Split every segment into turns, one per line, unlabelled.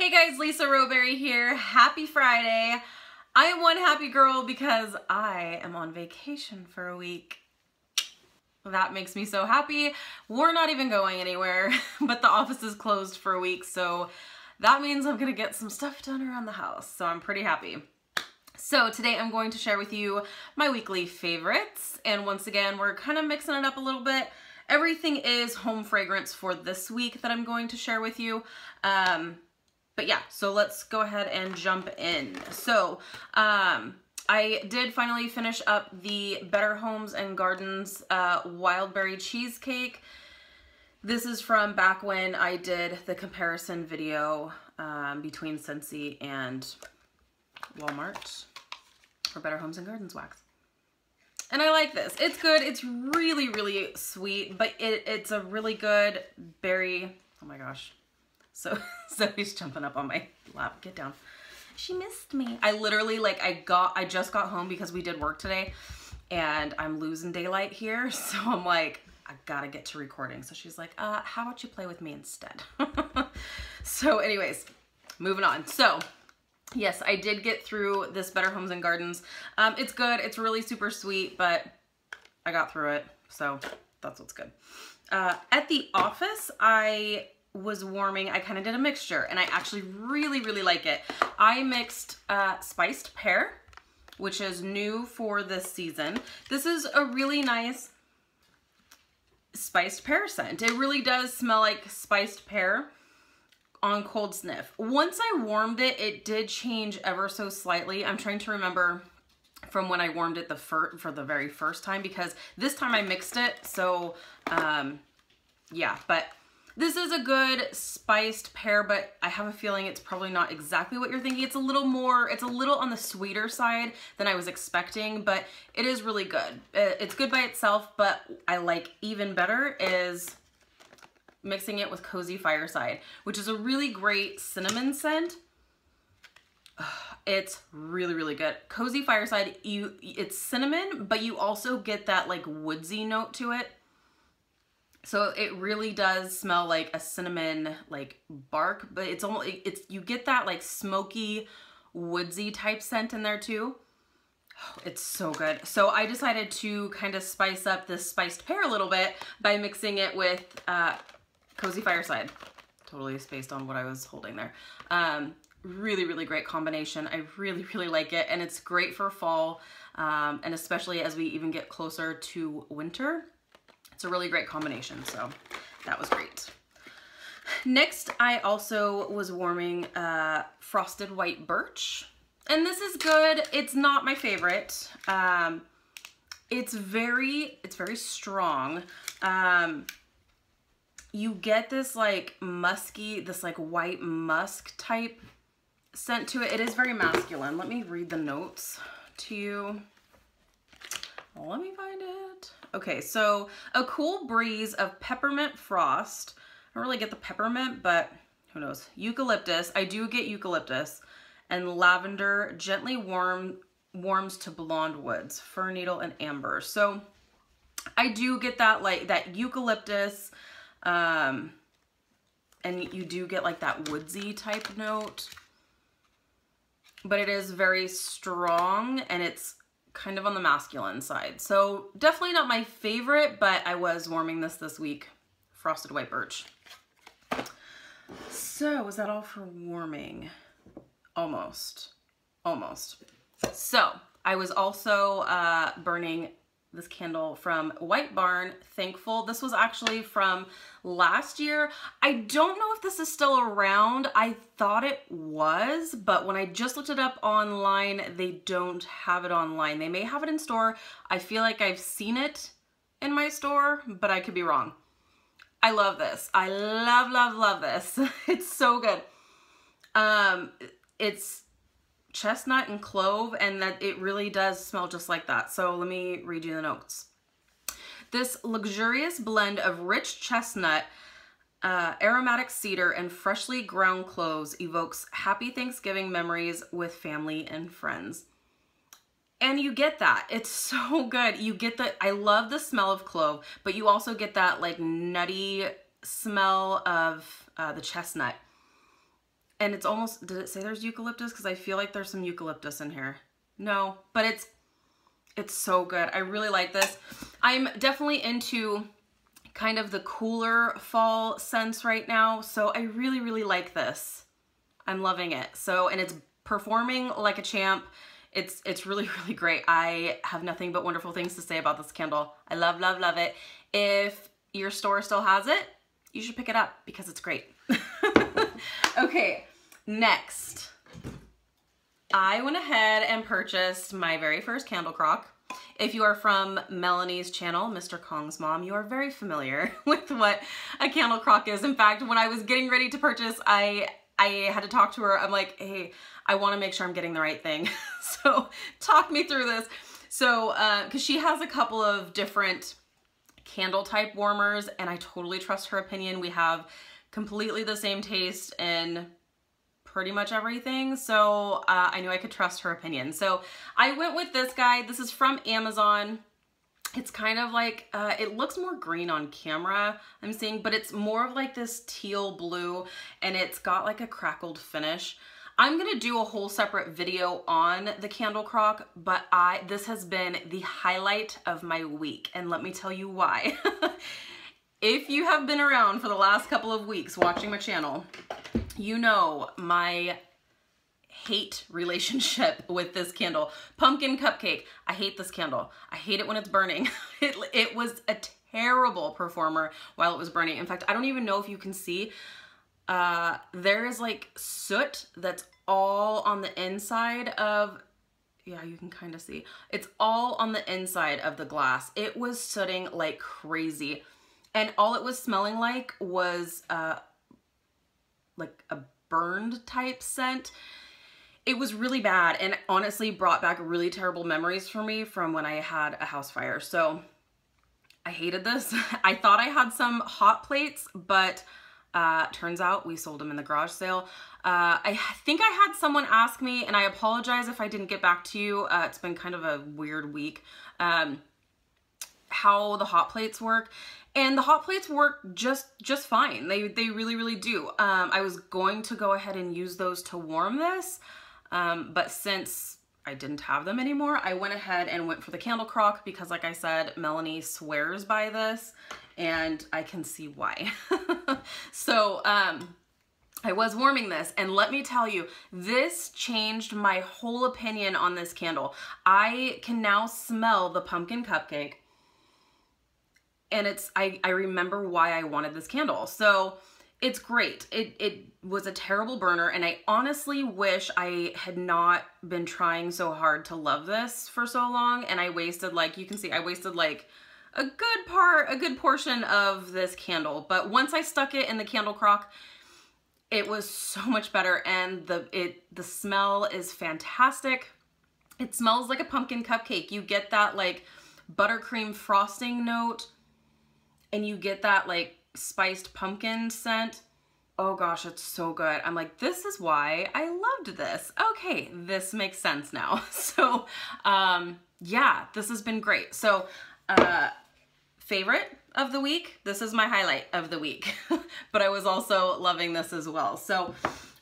Hey guys, Lisa Rowberry here. Happy Friday. I am one happy girl because I am on vacation for a week. That makes me so happy. We're not even going anywhere, but the office is closed for a week, so that means I'm gonna get some stuff done around the house, so I'm pretty happy. So today I'm going to share with you my weekly favorites, and once again, we're kind of mixing it up a little bit. Everything is home fragrance for this week that I'm going to share with you. Um, but yeah, so let's go ahead and jump in. So, um, I did finally finish up the Better Homes and Gardens uh, Wildberry Cheesecake. This is from back when I did the comparison video um, between Scentsy and Walmart for Better Homes and Gardens wax. And I like this. It's good. It's really, really sweet, but it, it's a really good berry. Oh my gosh. So Zoe's jumping up on my lap. Get down. She missed me. I literally like I got I just got home because we did work today and I'm losing daylight here. So I'm like, I gotta get to recording. So she's like, uh, how about you play with me instead? so anyways, moving on. So yes, I did get through this Better Homes and Gardens. Um, it's good. It's really super sweet, but I got through it. So that's what's good. Uh, at the office, I was warming, I kind of did a mixture and I actually really, really like it. I mixed uh, spiced pear, which is new for this season. This is a really nice spiced pear scent. It really does smell like spiced pear on cold sniff. Once I warmed it, it did change ever so slightly. I'm trying to remember from when I warmed it the fir for the very first time because this time I mixed it. So um, yeah, but this is a good spiced pear, but I have a feeling it's probably not exactly what you're thinking. It's a little more, it's a little on the sweeter side than I was expecting, but it is really good. It's good by itself, but I like even better is mixing it with Cozy Fireside, which is a really great cinnamon scent. It's really, really good. Cozy Fireside, you it's cinnamon, but you also get that like woodsy note to it so it really does smell like a cinnamon like bark, but it's almost, it's, you get that like smoky, woodsy type scent in there too. Oh, it's so good. So I decided to kind of spice up this spiced pear a little bit by mixing it with uh, Cozy Fireside. Totally spaced on what I was holding there. Um, really, really great combination. I really, really like it. And it's great for fall. Um, and especially as we even get closer to winter. It's a really great combination, so that was great. Next, I also was warming uh, Frosted White Birch. And this is good. It's not my favorite. Um, it's very, it's very strong. Um, you get this like musky, this like white musk type scent to it. It is very masculine. Let me read the notes to you. Let me find it. Okay, so a cool breeze of peppermint frost. I don't really get the peppermint, but who knows. Eucalyptus, I do get eucalyptus. And lavender gently warm warms to blonde woods, fir needle and amber. So I do get that like that eucalyptus um and you do get like that woodsy type note. But it is very strong and it's kind of on the masculine side. So definitely not my favorite, but I was warming this this week. Frosted White Birch. So was that all for warming? Almost. Almost. So I was also uh, burning this candle from White Barn, Thankful. This was actually from last year. I don't know if this is still around. I thought it was, but when I just looked it up online, they don't have it online. They may have it in store. I feel like I've seen it in my store, but I could be wrong. I love this. I love, love, love this. it's so good. Um, it's chestnut and clove and that it really does smell just like that. So let me read you the notes. This luxurious blend of rich chestnut, uh, aromatic cedar, and freshly ground cloves evokes happy Thanksgiving memories with family and friends. And you get that. It's so good. You get the, I love the smell of clove, but you also get that like nutty smell of uh, the chestnut and it's almost, did it say there's eucalyptus? Because I feel like there's some eucalyptus in here. No, but it's, it's so good. I really like this. I'm definitely into kind of the cooler fall scents right now. So I really, really like this. I'm loving it. So, and it's performing like a champ. It's, it's really, really great. I have nothing but wonderful things to say about this candle. I love, love, love it. If your store still has it, you should pick it up because it's great. okay, next. I went ahead and purchased my very first candle crock. If you are from Melanie's channel, Mr. Kong's mom, you are very familiar with what a candle crock is. In fact, when I was getting ready to purchase, I I had to talk to her. I'm like, hey, I want to make sure I'm getting the right thing. so talk me through this. So, uh, because uh, she has a couple of different candle type warmers and I totally trust her opinion. We have completely the same taste in pretty much everything. So uh, I knew I could trust her opinion. So I went with this guy. This is from Amazon. It's kind of like, uh, it looks more green on camera, I'm seeing, but it's more of like this teal blue and it's got like a crackled finish. I'm gonna do a whole separate video on the candle crock, but I this has been the highlight of my week, and let me tell you why. if you have been around for the last couple of weeks watching my channel, you know my hate relationship with this candle. Pumpkin cupcake. I hate this candle. I hate it when it's burning. it, it was a terrible performer while it was burning. In fact, I don't even know if you can see. Uh, there is like soot that's all on the inside of yeah, you can kind of see. It's all on the inside of the glass. It was sooting like crazy. And all it was smelling like was uh, like a burned type scent. It was really bad and honestly brought back really terrible memories for me from when I had a house fire. So I hated this. I thought I had some hot plates, but uh, turns out we sold them in the garage sale. Uh, I think I had someone ask me, and I apologize if I didn't get back to you. Uh, it's been kind of a weird week. Um, how the hot plates work and the hot plates work just just fine. They they really really do. Um, I was going to go ahead and use those to warm this um, but since I didn't have them anymore I went ahead and went for the candle crock because like I said Melanie swears by this and I can see why. So um I was warming this and let me tell you, this changed my whole opinion on this candle. I can now smell the pumpkin cupcake and it's, I, I remember why I wanted this candle. So it's great. It, it was a terrible burner and I honestly wish I had not been trying so hard to love this for so long and I wasted like, you can see I wasted like a good part, a good portion of this candle. But once I stuck it in the candle crock, it was so much better and the it the smell is fantastic. It smells like a pumpkin cupcake. You get that like buttercream frosting note and you get that like spiced pumpkin scent. Oh gosh, it's so good. I'm like, this is why I loved this. Okay, this makes sense now. So, um, yeah, this has been great. So, uh, favorite of the week. This is my highlight of the week, but I was also loving this as well. So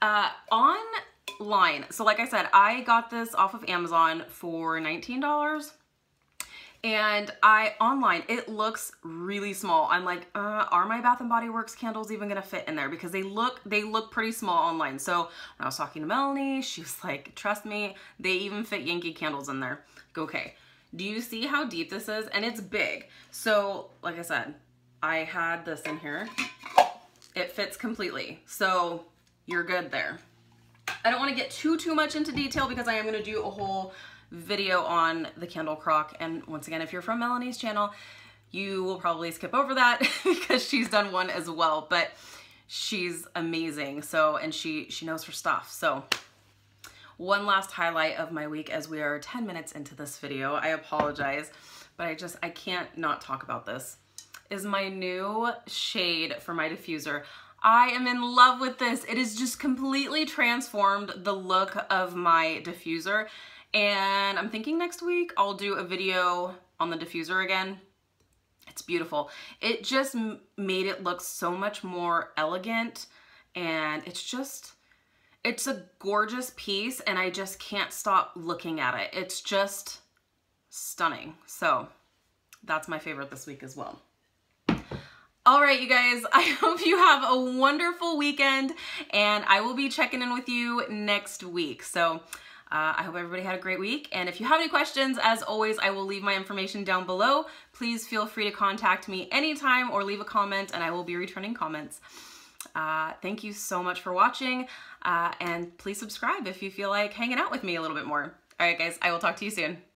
uh, online, so like I said, I got this off of Amazon for $19 and I online it looks really small I'm like uh, are my Bath and Body Works candles even gonna fit in there because they look they look pretty small online so when I was talking to Melanie she was like trust me they even fit Yankee candles in there like, okay do you see how deep this is? And it's big. So like I said, I had this in here. It fits completely. So you're good there. I don't want to get too, too much into detail because I am going to do a whole video on the candle crock. And once again, if you're from Melanie's channel, you will probably skip over that because she's done one as well. But she's amazing. So, and she, she knows her stuff. So one last highlight of my week as we are 10 minutes into this video. I apologize, but I just, I can't not talk about this, is my new shade for my diffuser. I am in love with this. It has just completely transformed the look of my diffuser. And I'm thinking next week I'll do a video on the diffuser again. It's beautiful. It just made it look so much more elegant and it's just, it's a gorgeous piece and I just can't stop looking at it. It's just stunning. So that's my favorite this week as well. All right, you guys, I hope you have a wonderful weekend and I will be checking in with you next week. So uh, I hope everybody had a great week. And if you have any questions, as always, I will leave my information down below. Please feel free to contact me anytime or leave a comment and I will be returning comments. Uh, thank you so much for watching uh, and please subscribe if you feel like hanging out with me a little bit more. All right, guys, I will talk to you soon.